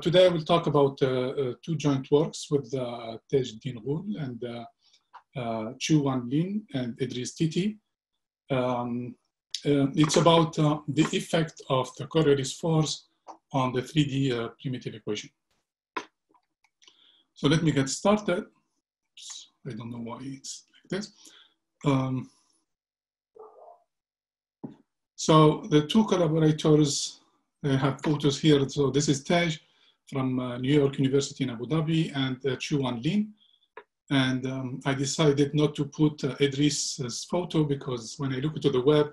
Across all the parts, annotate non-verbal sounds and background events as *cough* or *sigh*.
Today I will talk about uh, uh, two joint works with uh, Tej Din and uh, uh, Quyuan Lin and Edriss Titi. Um, it's about the effect of the Coriolis force on the 3D primitive equation. So let me get started. Oops, I don't know why it's like this. Um, so the two collaborators have photos here. So this is Tej from uh, New York University in Abu Dhabi and uh, Quyuan Lin. And um, I decided not to put uh, Edriss's photo because when I look to the web,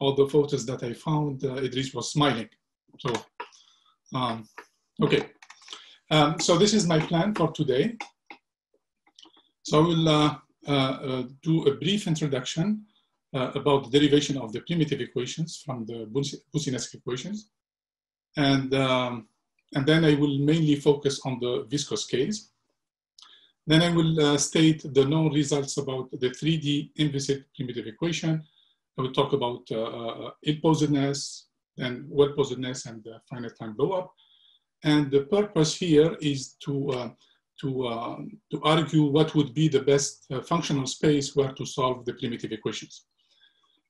all the photos that I found, uh, Edriss was smiling. So, um, okay. Um, so this is my plan for today. So I will uh, uh, do a brief introduction about the derivation of the primitive equations from the Boussinesq equations. And um, and then I will mainly focus on the viscous case. Then I will uh, state the known results about the 3D inviscid primitive equation. I will talk about uh, uh, ill-posedness, then well-posedness, and uh, finite time blow-up. And the purpose here is to, uh, to, uh, to argue what would be the best uh, functional space where to solve the primitive equations.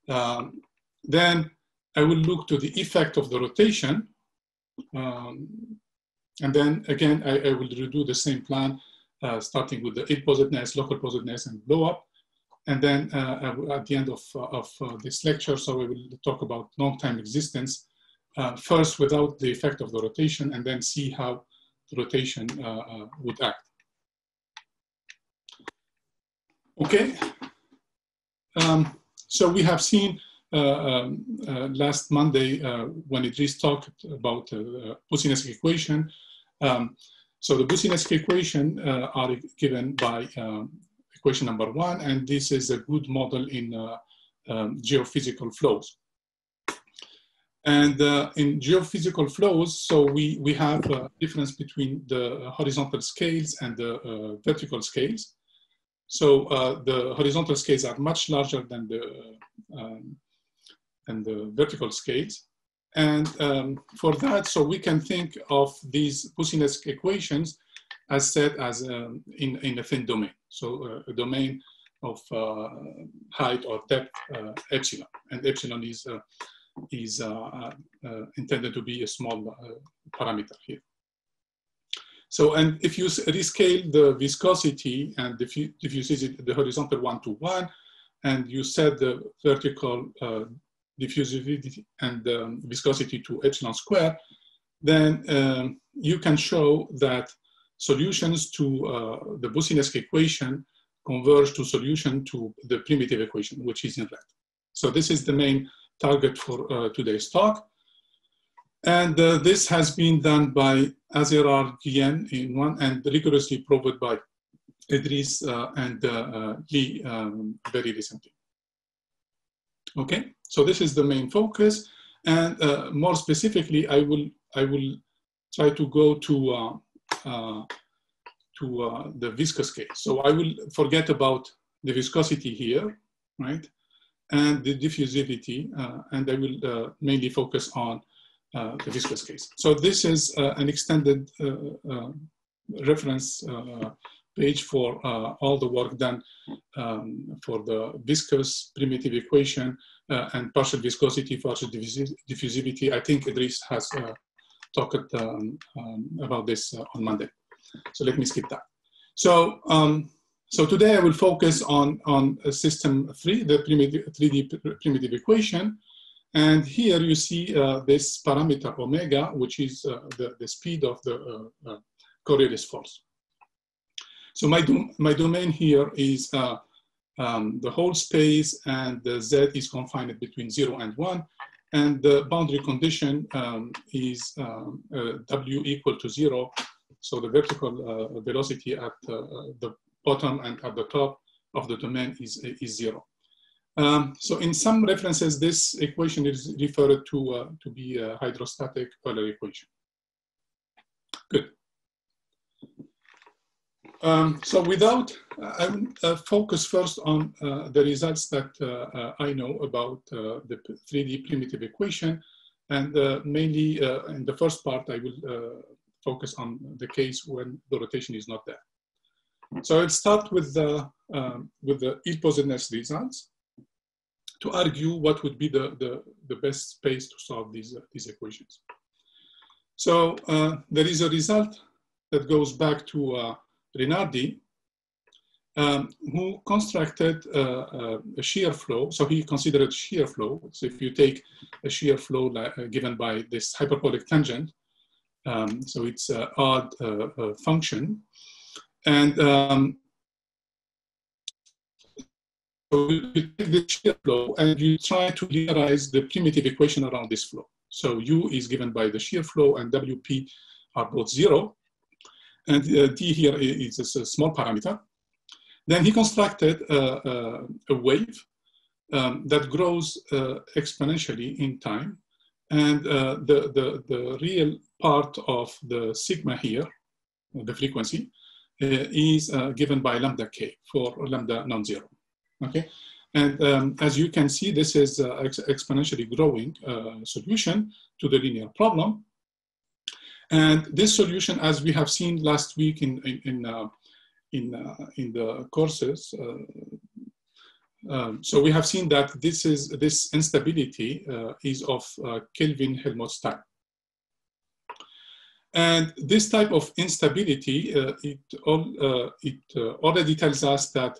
Um, then I will look to the effect of the rotation um, and then again, I, I, will redo the same plan, uh, starting with the ill-posedness, local posedness, and blow-up. And then uh, at the end of, uh, of uh, this lecture, so we will talk about long-time existence, uh, first without the effect of the rotation, and then see how the rotation would act. Okay, um, so we have seen um, uh, last Monday uh, when Edriss talked about the Boussinesq equation. Um, so the Boussinesq equation are given by um, equation number one, and this is a good model in um, geophysical flows. And uh, in geophysical flows, so we, we have a difference between the horizontal scales and the uh, vertical scales. So uh, the horizontal scales are much larger than the um, and the vertical scales. And um, for that, so we can think of these Boussinesq equations as set as um, in, in a thin domain. So uh, a domain of uh, height or depth uh, epsilon. And epsilon is, uh, is uh, uh, intended to be a small parameter here. So, and if you rescale the viscosity and if you, if you see the horizontal one to one, and you set the vertical diffusivity and um, viscosity to epsilon square, then um, you can show that solutions to uh, the Boussinesq equation converge to solution to the primitive equation, which is in red. So this is the main target for uh, today's talk. And uh, this has been done by Azérad Guillen in one and rigorously proved by Edriss uh, and uh, uh, Lee um, very recently. Okay, so this is the main focus. And uh, more specifically, I will, I will try to go to, uh, uh, to uh, the viscous case. So I will forget about the viscosity here, right? And the diffusivity, uh, and I will mainly focus on the viscous case. So this is an extended reference page for uh, all the work done um, for the viscous primitive equation uh, and partial viscosity, partial diffusivity. I think Edriss has uh, talked um, um, about this uh, on Monday. So let me skip that. So, um, so today I will focus on, on system three, the primitive, 3D primitive equation. And here you see uh, this parameter omega, which is uh, the, the speed of the Coriolis force. So my, do my domain here is uh, um, the whole space and the Z is confined between zero and one. And the boundary condition um, is um, uh, W equal to zero. So the vertical uh, velocity at uh, the bottom and at the top of the domain is, is zero. Um, so in some references, this equation is referred to, uh, to be a hydrostatic Euler equation. Good. Um, so without, I will uh, focus first on uh, the results that uh, uh I know about uh, the 3D primitive equation. And uh, mainly in the first part, I will focus on the case when the rotation is not there. So I'll start with the, um, with the ill-posedness results to argue what would be the, the, the best space to solve these, uh, these equations. So uh, there is a result that goes back to uh, Renardy, um, who constructed uh, uh, a shear flow. So he considered shear flow. So if you take a shear flow like, uh, given by this hyperbolic tangent, um, so it's an odd function, and um, you take the shear flow and you try to linearize the primitive equation around this flow. So U is given by the shear flow and WP are both zero. And uh, D here is a small parameter. Then he constructed a, a wave um, that grows uh, exponentially in time. And uh, the, the, the real part of the sigma here, the frequency, uh, is uh, given by lambda k for lambda non-zero. Okay, and um, as you can see, this is uh, ex exponentially growing uh, solution to the linear problem. And this solution, as we have seen last week in in in, uh, in, uh, in, the courses, um, so we have seen that this is this instability is of Kelvin-Helmholtz type. And this type of instability, uh, it, all, uh, it uh, already tells us that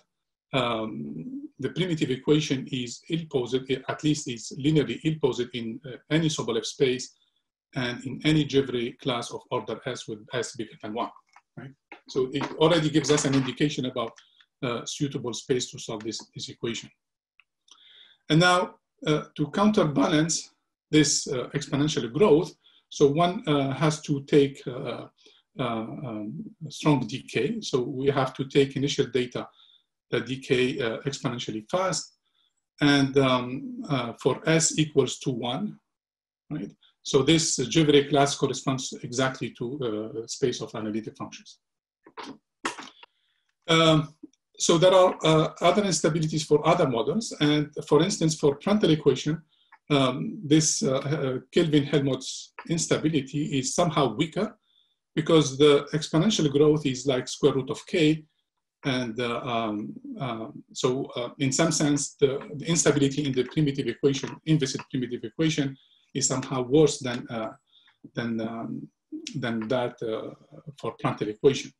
um, the primitive equation is ill-posed, at least is linearly ill-posed in uh, any Sobolev space and in any Gevrey class of order S with S bigger than one, right? So it already gives us an indication about uh, suitable space to solve this, this equation. And now uh, to counterbalance this exponential growth, so one uh, has to take uh, uh, um, strong decay. So we have to take initial data that decay exponentially fast. And um, for s equals to one, right? So this Gevrey class corresponds exactly to uh, space of analytic functions. Um, so there are uh, other instabilities for other models. And for instance, for Prandtl equation, um, this uh, uh, Kelvin-Helmholtz instability is somehow weaker because the exponential growth is like square root of k. And uh, um, uh, so in some sense, the, the, instability in the primitive equation, inviscid primitive equation, is somehow worse than, uh, than, um, than that for Prandtl equation.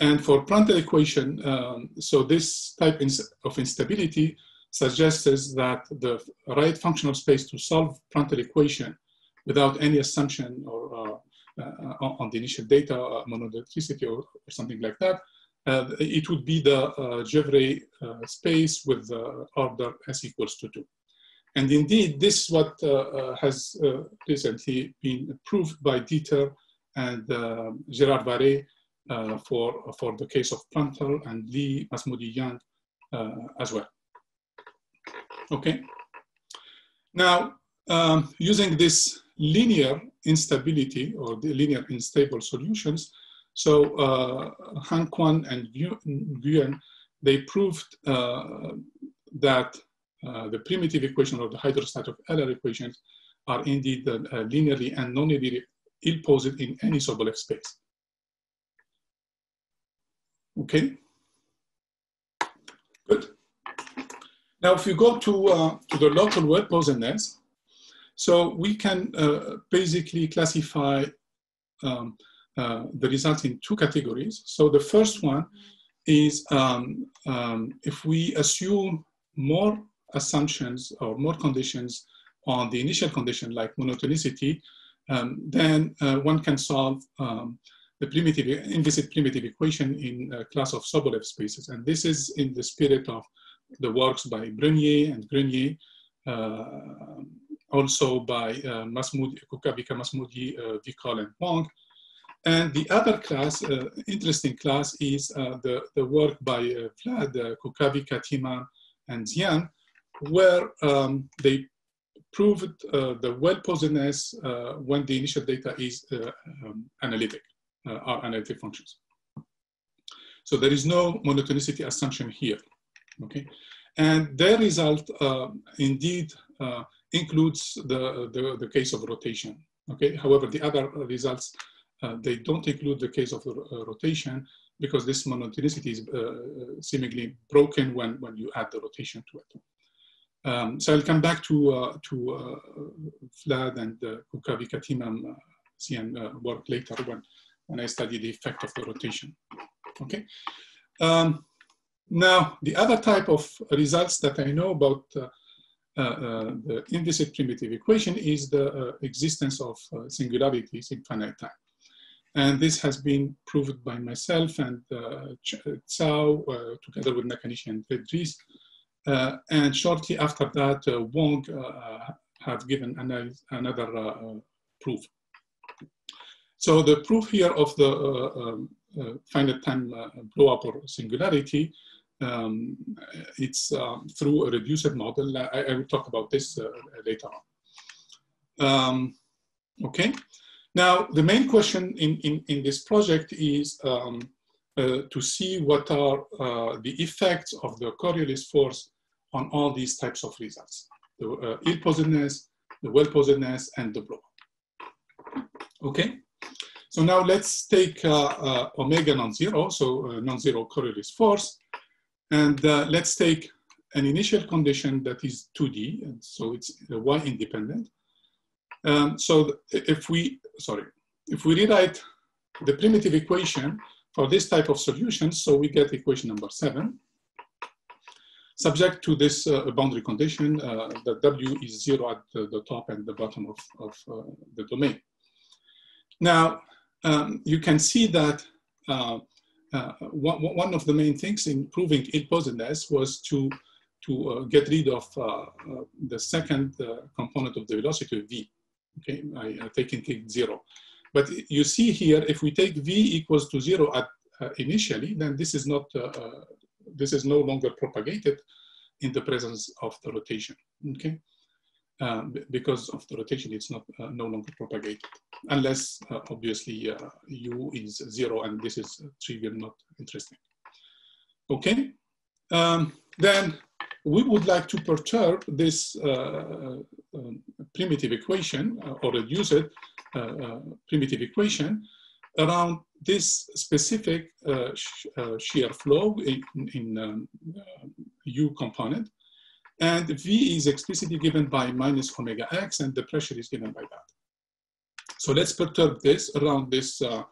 And for Prandtl equation, um, so this type of instability suggests that the right functional space to solve Prandtl equation without any assumption or uh, uh, on the initial data, uh, or, or, something like that, uh, it would be the uh, Gevrey uh, space with order s equals to 2. And indeed, this is what has recently been proved by Dietert and Gérard-Varet for, for the case of Prandtl and Lee, Masmoudi as well. Okay. Now, um, using this linear instability or the linear unstable solutions, so uh, Han and Nguyen, they proved uh, that uh, the primitive equation or the hydrostatic Euler equations are indeed uh, linearly and non-linearly ill-posed in any Sobolev space. Okay, good. Now, if you go to, uh, to the local well posedness, so we can uh, basically classify um, uh, the results in two categories. So the first one is um, um, if we assume more assumptions or more conditions on the initial condition like monotonicity, um, then uh, one can solve um, the primitive, inviscid primitive equation in a class of Sobolev spaces. And this is in the spirit of the works by Brenier and Grenier, uh, also by uh, Kukavica, Masmoudi, uh, Vicol, and Wang. And the other class, uh, interesting class, is uh, the, the work by uh, Vlad, uh, Kukavica, Temam, and Ziane, where um, they proved uh, the well-posedness when the initial data is um, analytic, are analytic functions. So there is no monotonicity assumption here. Okay, and their result uh, indeed uh, includes the, the, the case of rotation. Okay, however, the other results uh, they don't include the case of uh, rotation because this monotonicity is uh, seemingly broken when, when you add the rotation to it. Um, so I'll come back to, uh, to uh, Vlad and uh, Kukavica Temam uh, work later when, when I study the effect of the rotation. Okay. Um, now, the other type of results that I know about uh, uh, the inviscid primitive equation is the uh, existence of singularities in finite time. And this has been proved by myself and uh, Cao, uh, together with Nakanishi and Vedris. Uh, and shortly after that, Wong have given another proof. So the proof here of the um, finite time blow up or singularity um, it's um, through a reduced model. I, I, will talk about this uh, later on. Um, okay. Now, the main question in, in, in this project is um, uh, to see what are uh, the effects of the Coriolis force on all these types of results. The uh, ill-posedness, the well-posedness, and the blow. Okay, so now let's take uh, uh, omega non-zero, so uh, non-zero Coriolis force, and uh, let's take an initial condition that is 2D, and so it's uh, y independent. Um, so if we, sorry, if we rewrite the primitive equation for this type of solution, so we get equation number seven, subject to this uh, boundary condition uh, that W is zero at the, top and the bottom of, of uh, the domain. Now, um, you can see that uh, one, one of the main things in proving ill-posedness was to, to uh, get rid of uh, the second component of the velocity v, okay, I, I taking it zero. But you see here, if we take v equals to zero at initially, then this is not, this is no longer propagated in the presence of the rotation, okay? Uh, because of the rotation, it's not uh, no longer propagated, unless uh, obviously uh, u is zero, and this is trivial, not interesting. Okay, um, then we would like to perturb this uh, um, primitive equation or reduce it primitive equation around this specific sh shear flow in, in um, u component and V is explicitly given by minus omega x, and the pressure is given by that. So let's perturb this around this uh,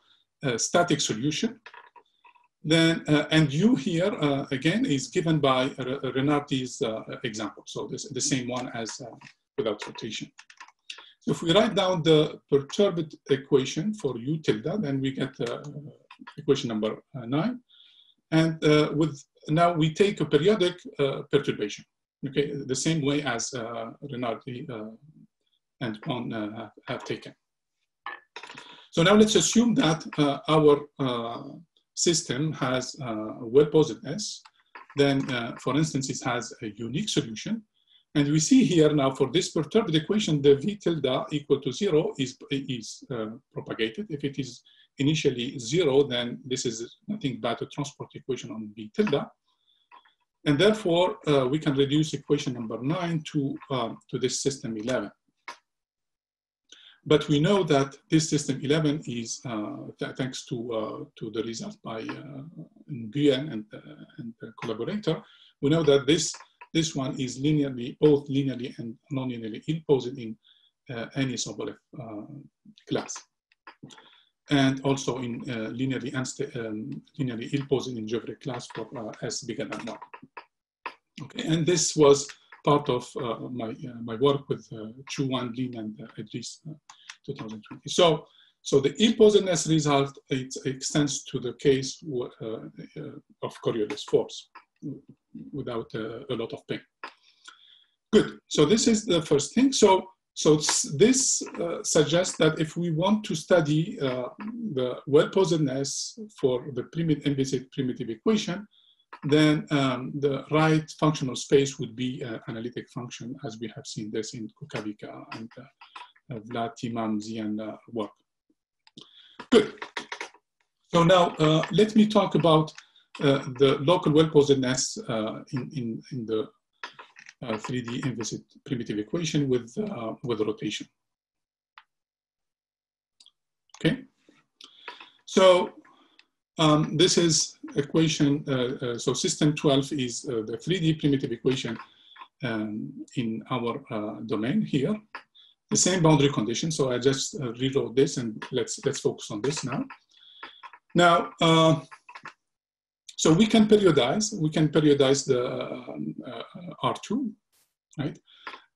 uh, static solution. Then, uh, and U here, uh, again, is given by Renardy's uh, example. So this the same one as uh, without rotation. So if we write down the perturbed equation for U tilde, then we get equation number nine. And with now we take a periodic perturbation okay, the same way as uh, Renardy uh, and uh, have, taken. So now let's assume that uh, our uh, system has uh, well-posedness. Then, for instance, it has a unique solution. And we see here now for this perturbed equation, the V tilde equal to zero is, is propagated. If it is initially zero, then this is nothing but a transport equation on V tilde. And therefore, uh, we can reduce equation number nine to, um, to this system 11. But we know that this system 11 is, uh, th thanks to, uh, to the result by uh, Nguyen and, uh, and the collaborator, we know that this, this one is linearly, both linearly and non-linearly ill-posed in uh, any Sobolev uh, class. And also in linearly, um, linearly ill-posed in Gevrey class for S bigger than one. Okay, and this was part of uh, my, uh, my work with uh, Quyuan Lin and uh, uh, 2020. So, so the ill-posedness result it extends to the case uh, uh, of Coriolis force without a lot of pain. Good, so this is the first thing. So, so this suggests that if we want to study the well-posedness for the primitive, inviscid primitive equation, then um, the right functional space would be uh, analytic function, as we have seen this in Kukavica and uh, Vlad Timamzi and uh, work. Good. So now uh, let me talk about uh, the local well-posedness uh, in, in, in, the 3D inviscid primitive equation with, with rotation. Okay. So um, this is equation, uh, uh, so system 12 is uh, the 3D primitive equation um, in our uh, domain here. The same boundary condition, so I just uh, rewrote this and let's, let's focus on this now. Now, uh, so we can periodize, we can periodize the um, R2, right?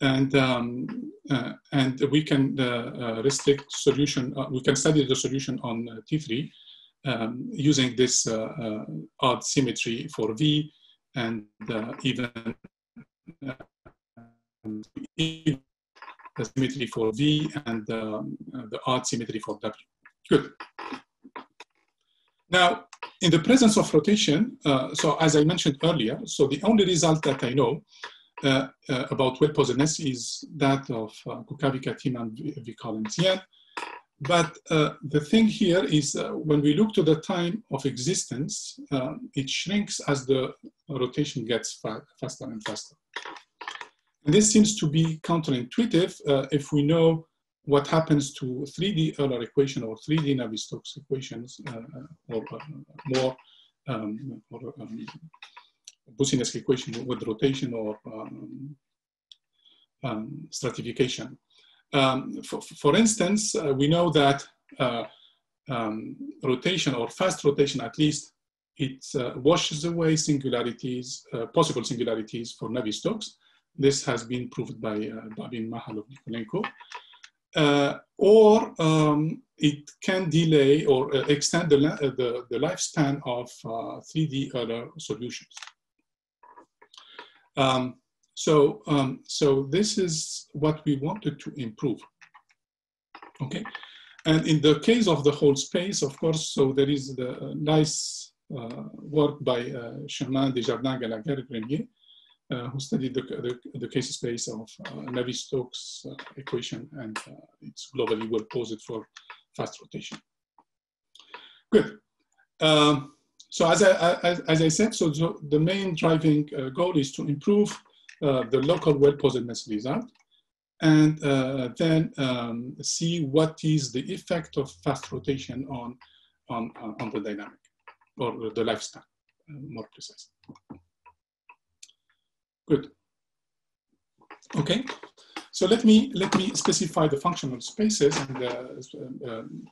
And, um, and we can restrict solution, we can study the solution on T3 um, using this uh, uh, odd symmetry for V and uh, even the symmetry for V and um, the odd symmetry for W. Good. Now, in the presence of rotation, uh, so as I mentioned earlier, so the only result that I know uh, uh, about well posedness is that of uh, Kukavica, Temam, Vicol, and. But uh, the thing here is uh, when we look to the time of existence, uh, it shrinks as the rotation gets fa faster and faster. And this seems to be counterintuitive if we know what happens to 3D Euler equation or 3D Navier-Stokes equations uh, or uh, more um, or um, equation with rotation or um, um stratification. Um, for, for, instance, uh, we know that uh, um, rotation or fast rotation at least, it uh, washes away singularities, uh, possible singularities for Navier-Stokes. This has been proved by uh, Babin Mahalov Nicolaenko. Uh, or um, it can delay or extend the, the, the, lifespan of 3D Euler solutions. Um, so, um, so this is what we wanted to improve. Okay, and in the case of the whole space, of course, so there is the uh, nice uh, work by uh, Chemin, Desjardins, Gallagher, Grenier, uh, who studied the, the, the, case space of uh, Navier-Stokes uh, equation, and uh, it's globally well posed for fast rotation. Good. Um, so as I, as, as I said, so the main driving goal is to improve uh, the local well-posedness result, and uh, then um, see what is the effect of fast rotation on, on, uh, on the dynamic or the lifespan, more precise. Good. Okay, so let me let me specify the functional spaces and uh, um,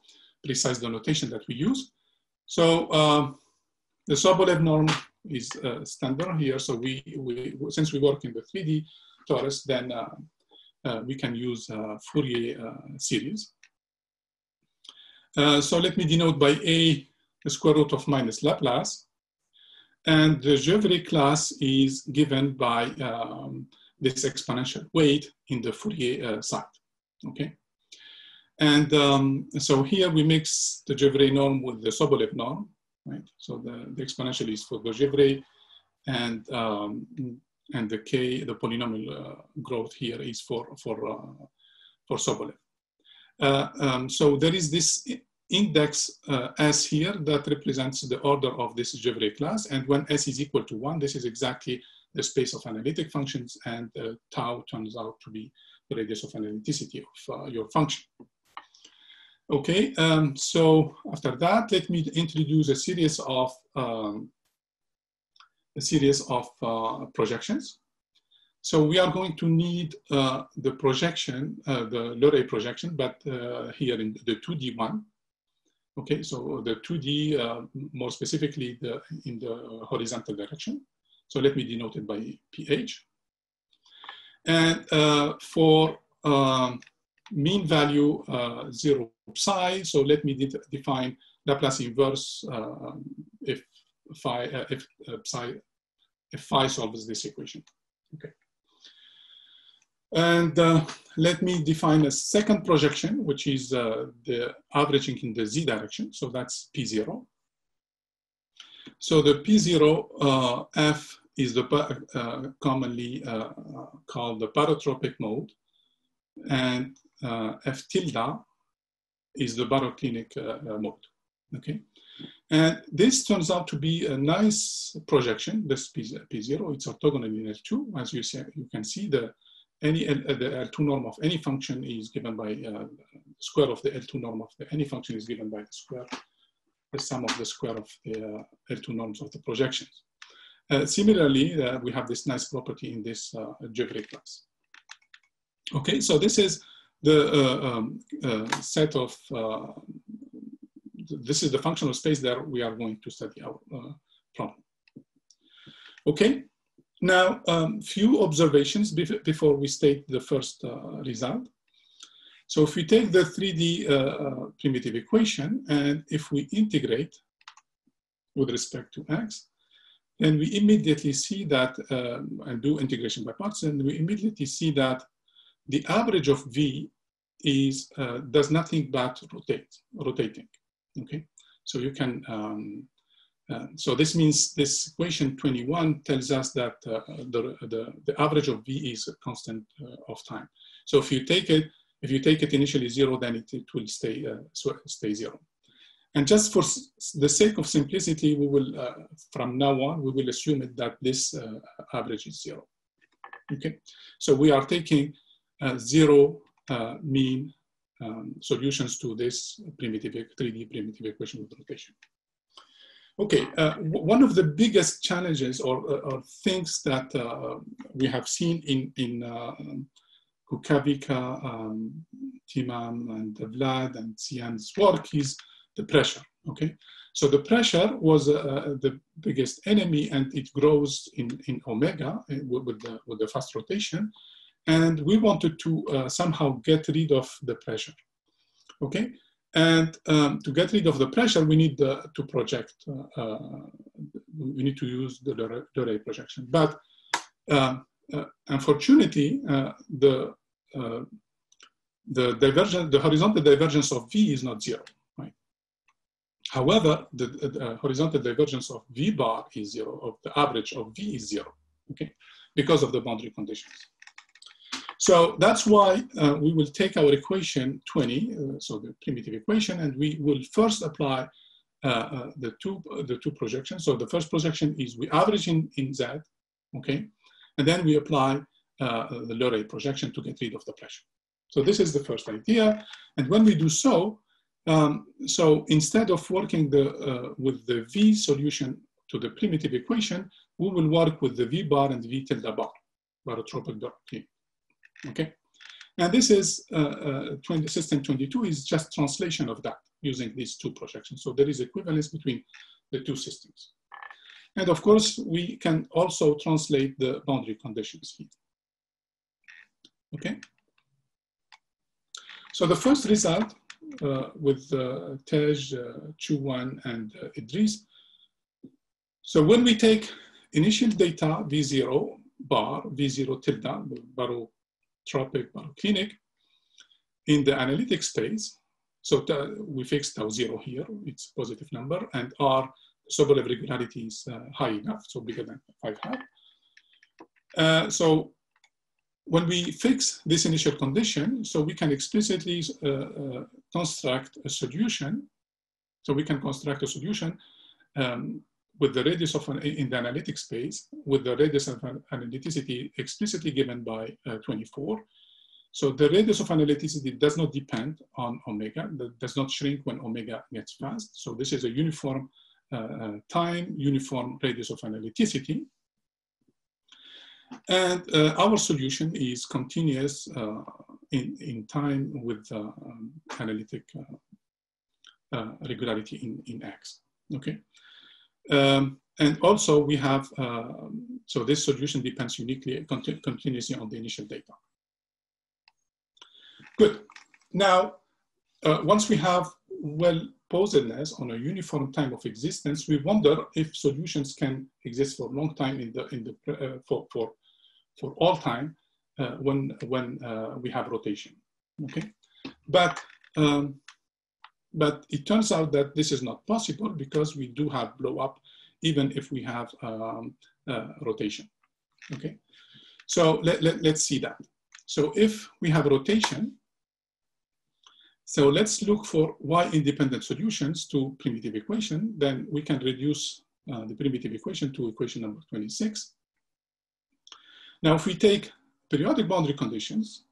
precise the notation that we use. So uh, the Sobolev norm is uh, standard here. So we, we, since we work in the 3D torus, then uh, uh, we can use uh, Fourier uh, series. Uh, so let me denote by A the square root of minus Laplace. And the Gevrey class is given by um, this exponential weight in the Fourier side, okay? And um, so here we mix the Gevrey norm with the Sobolev norm right? So the, the exponential is for Gevrey and um, and the k, the polynomial uh, growth here is for for uh, for Sobolev. Uh, um, so there is this index uh, S here that represents the order of this Gevrey class, and when S is equal to one, this is exactly the space of analytic functions, and uh, tau turns out to be the radius of analyticity of uh, your function. Okay, um, so after that, let me introduce a series of um, a series of uh, projections. So we are going to need uh, the projection, uh, the Leray projection, but uh, here in the 2D one. Okay, so the 2D, uh, more specifically the, in the horizontal direction. So let me denote it by PH. And uh, for um, mean value uh, zero psi. So let me de define Laplace inverse uh, if phi uh, if uh, psi if phi solves this equation. Okay. And uh, let me define a second projection, which is uh, the averaging in the z direction. So that's p0. So the p0 f is the commonly called the barotropic mode. And uh, F tilde is the baroclinic uh, uh, mode. Okay, and this turns out to be a nice projection. This P, P0, it's orthogonal in L2. As you, see, you can see, the any the L2 norm of any function is given by uh, square of the L2 norm of the, any function is given by the square the sum of the square of the uh, L2 norms of the projections. Uh, similarly, uh, we have this nice property in this uh, class. Okay, so this is the uh, um, uh, set of, this is the functional space that we are going to study our problem. Okay, now um, few observations before we state the first result. So if we take the 3D uh, uh, primitive equation and if we integrate with respect to x, then we immediately see that, um, and do integration by parts, and we immediately see that the average of v is uh, does nothing but rotate, rotating. Okay, so you can. Um, uh, so this means this equation 21 tells us that uh, the, the, the average of v is a constant uh, of time. So if you take it if you take it initially zero, then it, it will stay, uh, stay zero. And just for the sake of simplicity, we will, uh, from now on, we will assume it that this average is zero. Okay, so we are taking zero mean um, solutions to this primitive 3D primitive equation with rotation. Okay, uh, one of the biggest challenges or, or things that we have seen in, in Kukavica, um, Temam, and Vlad and Ziane's work is the pressure. Okay, so the pressure was uh, uh, the biggest enemy, and it grows in in omega uh, with the with the fast rotation, and we wanted to uh, somehow get rid of the pressure. Okay, and um, to get rid of the pressure, we need the, to project. Uh, uh we need to use the Leray projection, but um, uh, unfortunately, uh, the uh, the divergence, the horizontal divergence of V is not zero, right? However, the, the horizontal divergence of V bar is zero, of the average of V is zero, okay? Because of the boundary conditions. So that's why uh, we will take our equation 20, uh, so the primitive equation, and we will first apply uh, the, two, the two projections. So the first projection is we average in, in Z, okay? And then we apply uh, the Leray projection to get rid of the pressure. So this is the first idea. And when we do so, um, so instead of working the, uh, with the V solution to the primitive equation, we will work with the V bar and V tilde bar, barotropic doctrine. Okay? Okay, and this is uh, uh, 20, system 22 is just translation of that using these two projections. So there is equivalence between the two systems. And of course, we can also translate the boundary conditions here. Okay. So the first result uh, with uh, Tej, uh, Quyuan, and uh, Edriss. So when we take initial data V0 bar, V0 tilde, barotropic, baroclinic, in the analytic space, so we fix tau zero here, it's a positive number, and R Sobolev regularity is uh, high enough, so bigger than five half. Uh, so when we fix this initial condition, so we can explicitly uh, uh, construct a solution. So we can construct a solution um, with the radius of an, in the analytic space, with the radius of analyticity explicitly given by uh, 24. So the radius of analyticity does not depend on omega, that does not shrink when omega gets fast. So this is a uniform uh, uh time, uniform radius of analyticity. And uh, our solution is continuous uh, in, in time with uh, um, analytic regularity in, in X, okay? Um, and also we have, um, so this solution depends uniquely, continu continuously on the initial data. Good. Now, uh, once we have well posedness on a uniform time of existence, we wonder if solutions can exist for a long time in the, in the, uh, for, for for all time uh, when, when uh, we have rotation, okay? But, um, but it turns out that this is not possible because we do have blow up even if we have um, uh, rotation, okay? So let, let, let's see that. So if we have rotation, so let's look for y-independent solutions to primitive equation, then we can reduce uh, the primitive equation to equation number 26. Now, if we take periodic boundary conditions,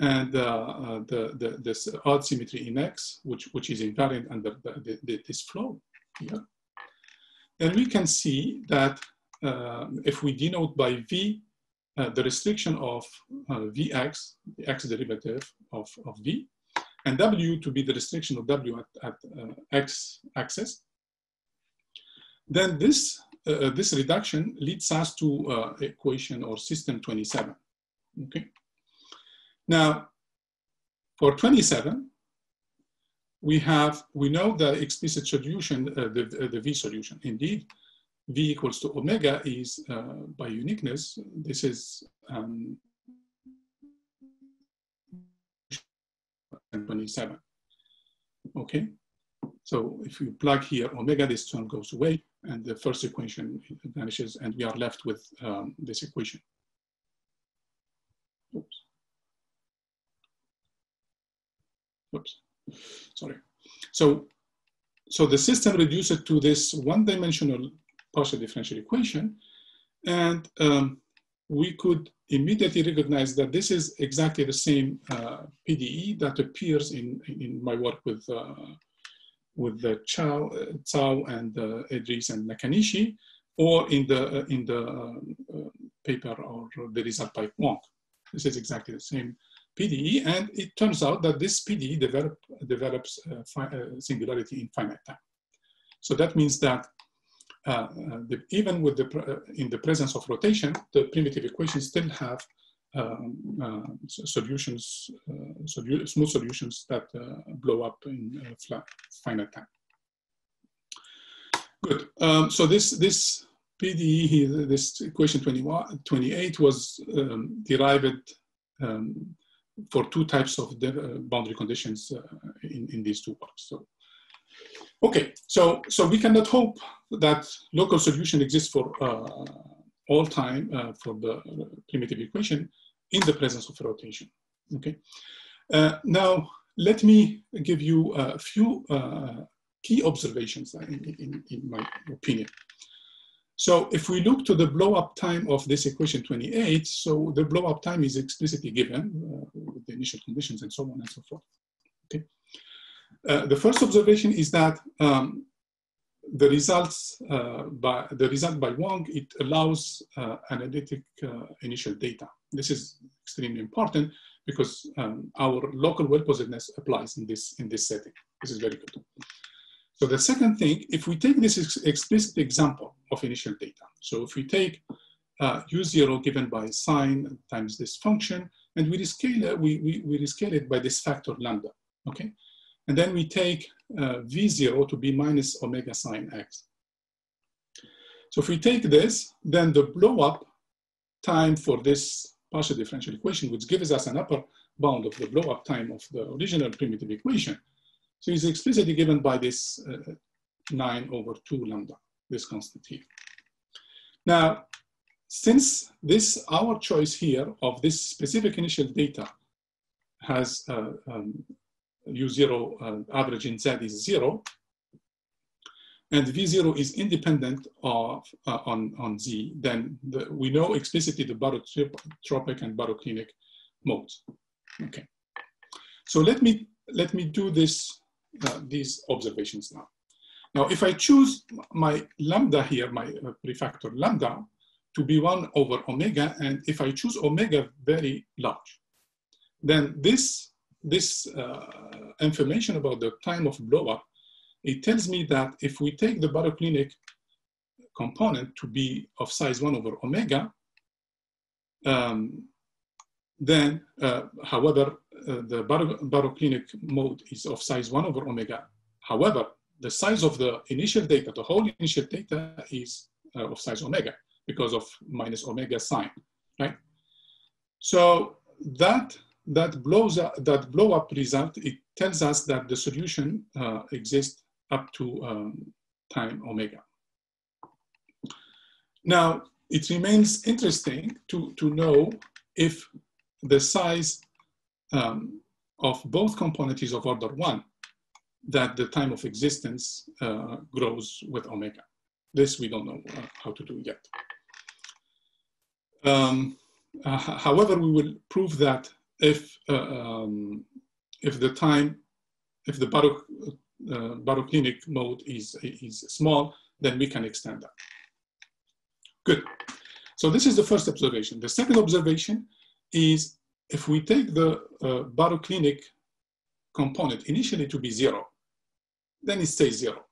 and uh, the, the, this odd symmetry in X, which, which is invariant under the, the, this flow here. And we can see that uh, if we denote by V, uh, the restriction of uh, Vx, the X derivative of, of V, and W to be the restriction of W at, at uh, X axis, then this, uh, this reduction leads us to equation or system 27, okay? Now, for 27, we have, we know the explicit solution, uh, the, the V solution. Indeed, V equals to omega is uh, by uniqueness, this is um, 27. Okay, so if you plug here omega, this term goes away and the first equation vanishes and we are left with um, this equation. Oops. Oops, sorry. So, so the system reduces to this one-dimensional partial differential equation, and um, we could immediately recognize that this is exactly the same uh, PDE that appears in, in my work with, uh, with the Chow, Cao and uh, Edriss and Nakanishi, or in the, uh, in the um, uh, paper or the result by Wong. This is exactly the same PDE, and it turns out that this PDE develop, develops uh, uh, singularity in finite time. So that means that uh, uh the, even with the, uh, in the presence of rotation, the primitive equations still have um, solutions, solu smooth solutions that blow up in finite time. Good. Um, so this this PDE, this equation 21, 28 was um, derived um, for two types of uh, boundary conditions uh, in, in these two works. So, okay, so, so we cannot hope that local solution exists for uh, all time for the primitive equation in the presence of rotation, okay? now, let me give you a few key observations in, in, in my opinion. So if we look to the blow up time of this equation 28, so the blow up time is explicitly given uh, with the initial conditions and so on and so forth. Okay. Uh, the first observation is that um, the results uh, by the result by Wong it allows uh, analytic uh, initial data. This is extremely important because um, our local well posedness applies in this in this setting. This is very good. So the second thing, if we take this ex explicit example of initial data, so if we take uh, u0 given by sine times this function, and we rescale it, we, we, we rescale it by this factor lambda, okay? And then we take uh, v0 to be minus omega sine x. So if we take this, then the blow up time for this partial differential equation, which gives us an upper bound of the blow up time of the original primitive equation, so it's explicitly given by this uh, 9 over 2 lambda, this constant here. Now, since this, our choice here of this specific initial data has uh, um, U0 uh, average in Z is zero, and V0 is independent of uh, on, on Z, then the, we know explicitly the barotropic and baroclinic modes. Okay. So let me, let me do this uh, these observations now. Now, if I choose my lambda here, my uh, prefactor lambda, to be 1 over omega, and if I choose omega very large, then this, this uh, information about the time of blowup, it tells me that if we take the baroclinic component to be of size 1 over omega, um, then, uh, however, uh, the baroclinic mode is of size 1 over omega. However, the size of the initial data, the whole initial data is uh, of size omega because of minus omega sine, right? So that that blows up, that blow up result, it tells us that the solution uh, exists up to um, time omega. Now, it remains interesting to, to know if the size um, of both components of order one, that the time of existence uh, grows with omega. This we don't know uh, how to do yet. Um, uh, however, we will prove that if, uh, um, if the time, if the baro, uh, baroclinic mode is, is small, then we can extend that. Good. So this is the first observation. The second observation is if we take the uh, baroclinic component initially to be zero, then it stays zero.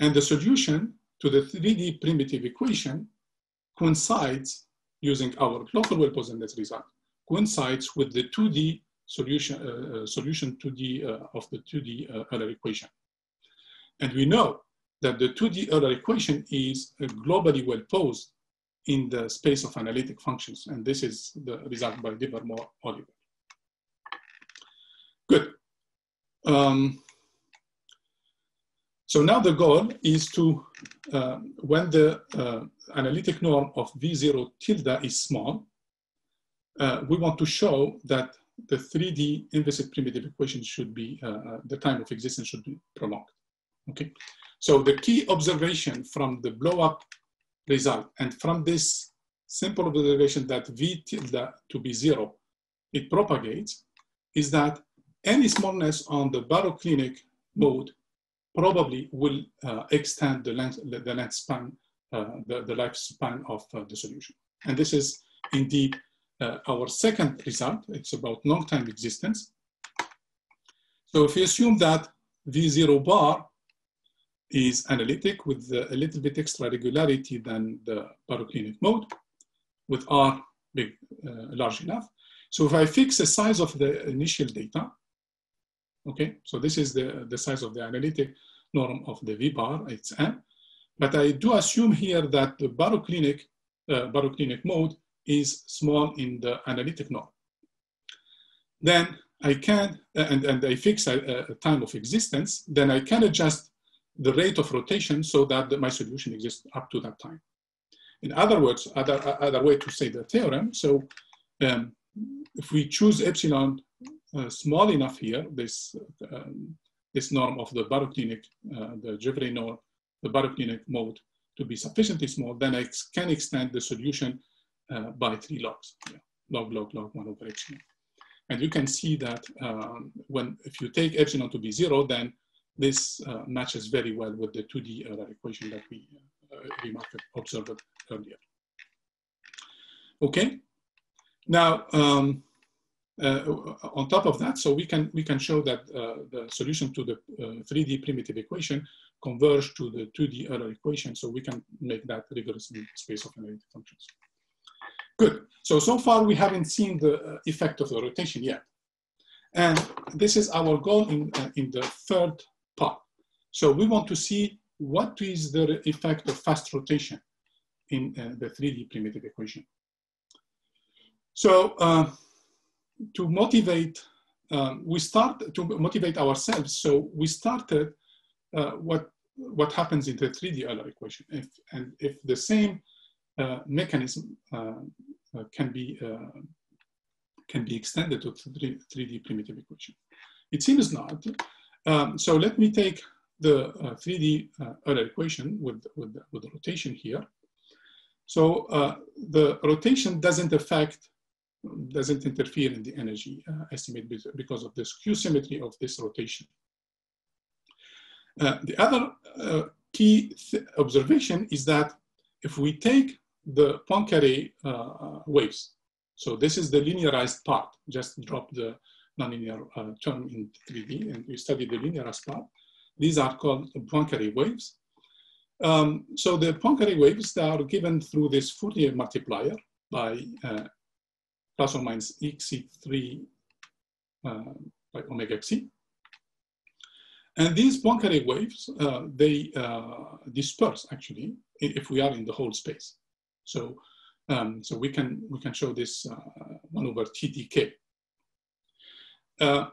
And the solution to the 3D primitive equation coincides using our local well net result, coincides with the 2D solution, uh, uh, solution 2D uh, of the 2D uh, Euler equation. And we know that the 2D Euler equation is globally well posed in the space of analytic functions. And this is the result by Levermore Oliver. Good. Um, so now the goal is to, uh, when the uh, analytic norm of V0 tilde is small, uh, we want to show that the 3D inviscid primitive equation should be, uh, uh, the time of existence should be prolonged. Okay, so the key observation from the blow up result and from this simple observation that V tilde to be zero, it propagates, is that any smallness on the baroclinic mode probably will uh, extend the length, the length span, uh, the, the lifespan of uh, the solution. And this is indeed uh, our second result. It's about long time existence. So if we assume that V0 bar is analytic with a little bit extra regularity than the baroclinic mode with R big, uh, large enough. So if I fix the size of the initial data, okay, so this is the, the size of the analytic norm of the V bar, it's M. But I do assume here that the baroclinic, uh, baroclinic mode is small in the analytic norm. Then I can, and, and I fix a, a time of existence, then I can adjust the rate of rotation so that my solution exists up to that time. In other words, other, other way to say the theorem, so um, if we choose epsilon uh, small enough here, this, um, this norm of the baroclinic, uh, the Gevrey norm, the baroclinic mode to be sufficiently small, then I can extend the solution uh, by three logs, yeah. log, log, log, one over epsilon. And you can see that um, when, if you take epsilon to be zero, then this uh, matches very well with the 2D Euler equation that we uh, remarked, observed earlier. Okay, now um, uh, on top of that, so we can we can show that uh, the solution to the 3D uh, primitive equation converge to the 2D Euler equation, so we can make that rigorous in space of analytic functions. Good. So so far we haven't seen the uh, effect of the rotation yet, and this is our goal in in the third So we want to see what is the effect of fast rotation in uh, the 3D primitive equation. So uh, to motivate, um, we start to motivate ourselves. So we started uh, what what happens in the 3D Euler equation, if, and if the same uh, mechanism uh, uh, can be can be extended to 3D primitive equation. It seems not, um, so let me take the uh, 3D uh, equation with, with, with the rotation here. So uh, the rotation doesn't affect, doesn't interfere in the energy uh, estimate because of the skew symmetry of this rotation. Uh, the other uh, key observation is that if we take the Poincaré waves, so this is the linearized part, just drop the nonlinear uh, term in 3D, and we study the linear part. These are called Poincaré waves. Um, so the Poincaré waves are given through this Fourier multiplier by uh, plus or minus xc3 uh, by omega xc. And these Poincaré waves, uh, they uh, disperse actually if we are in the whole space. So, um, so we can we can show this uh, one over TDK. Uh,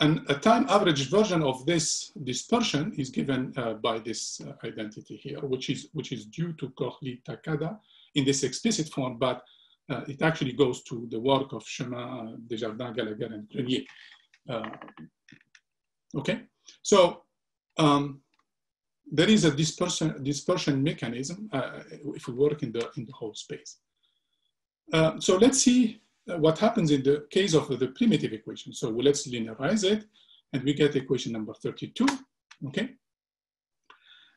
and a time average version of this dispersion is given uh, by this uh, identity here, which is, which is due to Koh-Lee-Takada in this explicit form, but uh, it actually goes to the work of Chemin, Desjardins, Gallagher, and Grenier. Uh, okay, so um, there is a dispersion, dispersion mechanism uh, if we work in the, in the whole space. So let's see what happens in the case of the primitive equation. So let's linearize it and we get equation number 32, okay?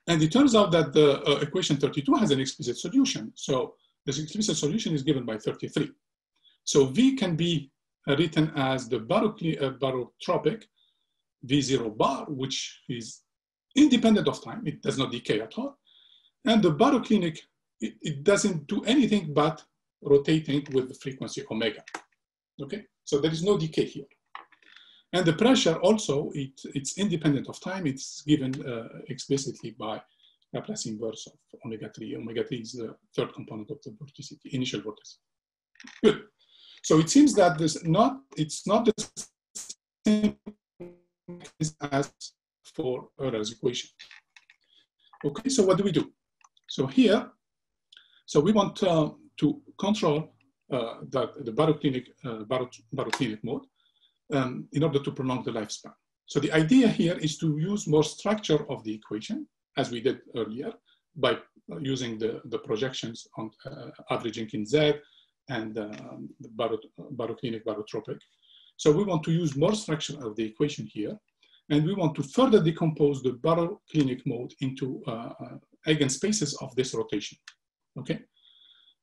And it turns out that the uh, equation 32 has an explicit solution. So this explicit solution is given by 33. So V can be uh, written as the uh, barotropic V0 bar, which is independent of time. It does not decay at all. And the baroclinic, it, it doesn't do anything but rotating with the frequency omega. Okay, so there is no decay here. And the pressure also, it, it's independent of time. It's given uh, explicitly by Laplace inverse of omega 3. Omega 3 is the third component of the vorticity, initial vortex. Good. So it seems that this not, it's not the same as for Euler's equation. Okay, so what do we do? So here, so we want uh, to control uh, the, the baroclinic, uh, baroclinic mode um, in order to prolong the lifespan. So the idea here is to use more structure of the equation, as we did earlier, by using the, the projections on uh, averaging in Z and um, the baroclinic barotropic. So we want to use more structure of the equation here, and we want to further decompose the baroclinic mode into uh, uh, eigenspaces of this rotation, okay?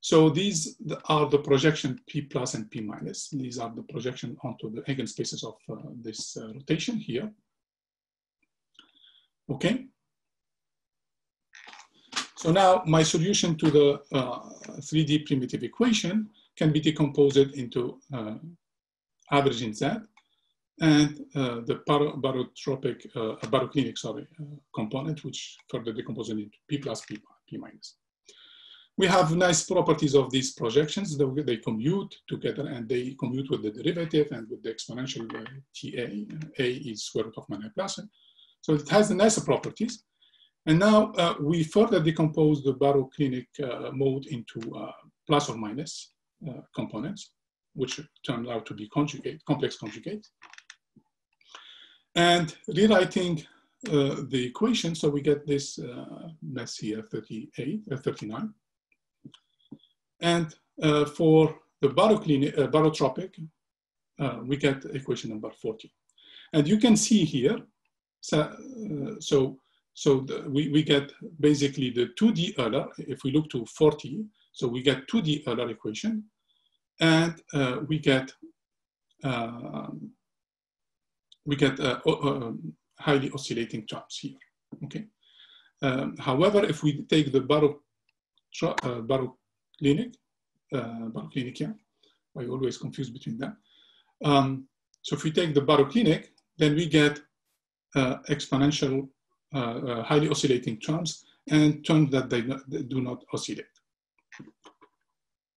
So these are the projection P plus and P minus. These are the projection onto the eigenspaces of uh, this uh, rotation here. Okay. So now my solution to the uh, 3D primitive equation can be decomposed into uh, average in Z and uh, the barotropic, uh, baroclinic, sorry, component, which further decomposes into P plus, P, P minus. We have nice properties of these projections. They, they commute together and they commute with the derivative and with the exponential uh, TA. A is square root of minus plus. So it has the nicer properties. And now uh, we further decompose the baroclinic uh, mode into uh, plus or minus uh, components, which turn out to be conjugate, complex conjugates. And rewriting uh, the equation, so we get this mess here, 38, 39. And uh, for the uh, barotropic, uh, we get equation number 40. And you can see here, so, uh, so, so the, we, we get basically the 2D Euler, if we look to 40, so we get 2D Euler equation, and uh, we get um, we get uh, um, highly oscillating terms here, okay? Um, however, if we take the baro, uh, baro clinic, uh, baroclinic, I always confuse between them. Um, so if we take the baroclinic, then we get uh, exponential, uh, uh, highly oscillating terms and terms that they, not, they do not oscillate.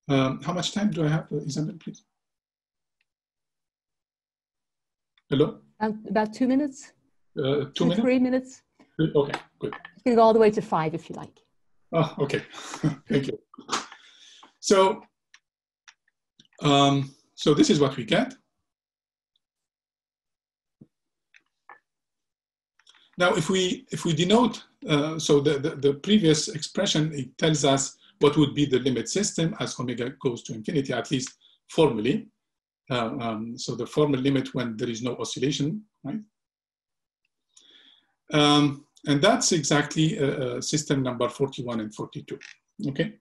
Um, how much time do I have, uh, Isabel, please? Hello? About two minutes. Uh, two, two minutes? Three minutes. Okay, good. You can go all the way to five if you like. Oh, okay. *laughs* Thank you. So, um, so this is what we get. Now, if we if we denote, uh, so the, the, the, previous expression, it tells us what would be the limit system as omega goes to infinity, at least formally. Uh, um, so the formal limit when there is no oscillation, right? Um, and that's exactly uh, uh system number 41 and 42, okay?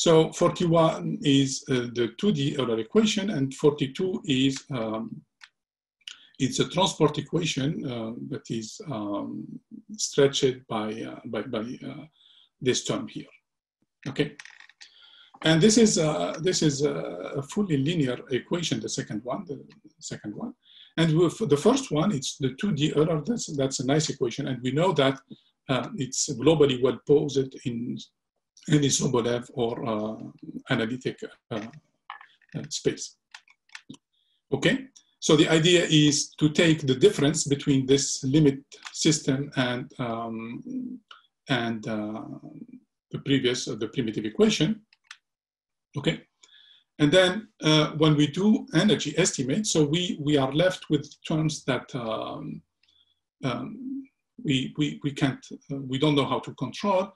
So 41 is uh, the 2D Euler equation and 42 is um, it's a transport equation uh, that is um, stretched by, uh, by, by uh, this term here, okay? And this is, uh, this is a fully linear equation, the second one, the second one. And with the first one, it's the 2D Euler, that's, that's a nice equation. And we know that uh, it's globally well posed in any Sobolev or uh, analytic uh, uh, space. Okay, so the idea is to take the difference between this limit system and um, and uh, the previous uh, the primitive equation. Okay, and then uh, when we do energy estimate, so we we are left with terms that um, um, we we we can't we don't know how to control,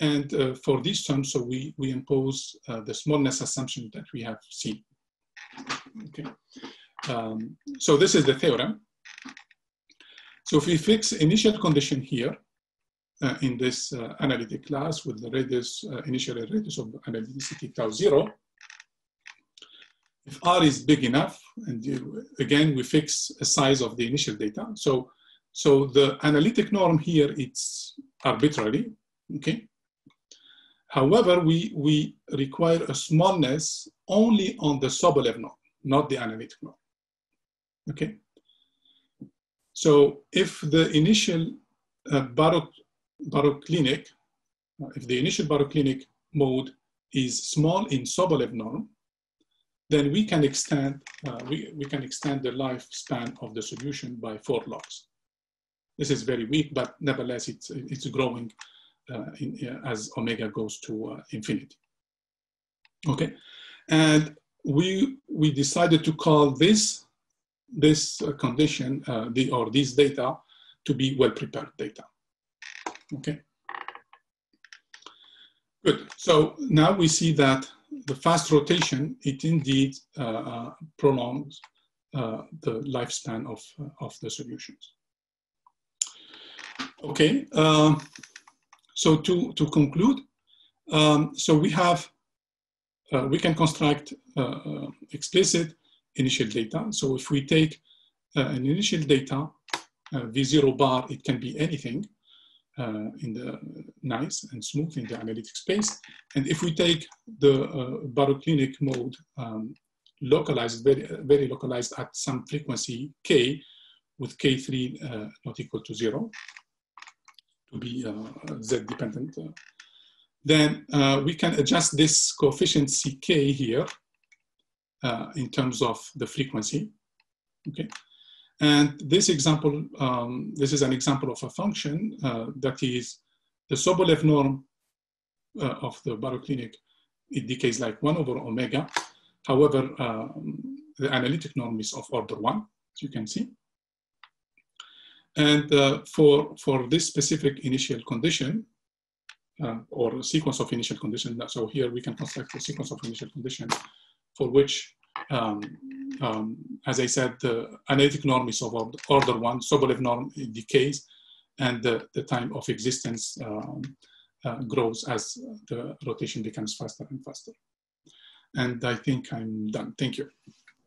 and uh, for these terms, so we, we impose uh, the smallness assumption that we have seen. Okay. Um, so this is the theorem. So if we fix initial condition here uh, in this uh, analytic class with the radius, uh, initial radius of analyticity tau zero, if R is big enough, and you, again, we fix a size of the initial data. So, so the analytic norm here, it's arbitrary, okay? However, we, we require a smallness only on the Sobolev norm, not the analytic norm. Okay. So if the initial uh, baroclinic, uh, if the initial baroclinic mode is small in Sobolev norm, then we can extend uh, we, we can extend the lifespan of the solution by four logs. This is very weak, but nevertheless, it's it's growing in, uh, as omega goes to uh, infinity. Okay, and we we decided to call this this condition the or these data to be well prepared data. Okay. Good. So now we see that the fast rotation, it indeed uh, prolongs uh, the lifespan of, of the solutions. Okay, um, so to, to conclude, um, so we have, uh, we can construct uh, uh, explicit initial data. So if we take uh, an initial data, uh, V0 bar, it can be anything uh, in the nice and smooth in the analytic space. And if we take the baroclinic mode um, localized, very, very localized at some frequency k, with k3 not equal to zero, to be uh, z dependent, uh, then uh, we can adjust this coefficient ck here in terms of the frequency. Okay. And this example, um, this is an example of a function uh, that is the Sobolev norm uh, of the baroclinic. It decays like one over omega. However, um, the analytic norm is of order one, as you can see. And uh, for, for this specific initial condition, uh, or sequence of initial conditions, so here we can construct a sequence of initial conditions for which, um, um, as I said, the analytic norm is of order one, Sobolev norm decays, and the, the time of existence um, uh, grows as the rotation becomes faster and faster. And I think I'm done. Thank you.